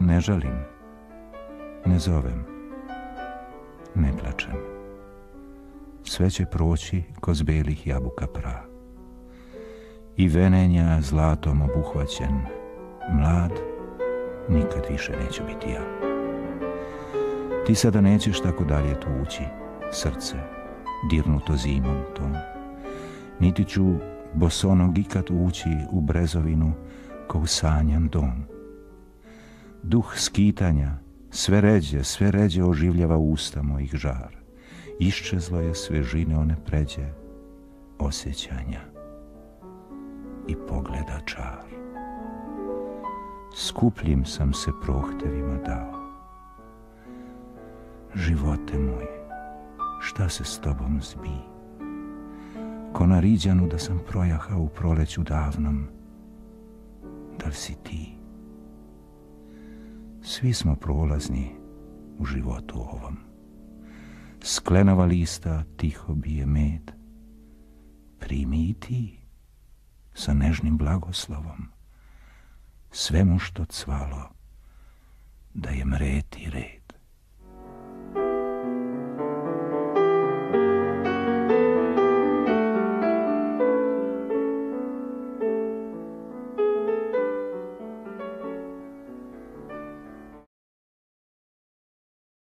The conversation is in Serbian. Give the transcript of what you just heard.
ne žalim, ne zovem, ne plačem. Sve će proći koz belih jabuka pra. I venenja zlatom obuhvaćen, mlad, nikad više neću biti ja. Ti sada nećeš tako dalje tući, srce, dirnuto zimom tom. Niti ću bosonog ikad ući u brezovinu ko sanjan dom. Duh skitanja sve ređe, sve ređe oživljava usta mojih žar. Iščezlo je svežine one pređe osjećanja i pogleda čar. Skupljim sam se prohtevima dao. Živote moje, šta se s tobom zbi? Ko na riđanu da sam projahao u proleću davnom, da li si ti? Svi smo prolazni u životu ovom. Sklenova lista tiho bije med. Primi i ti sa nežnim blagoslovom svemu što cvalo da je mreti red.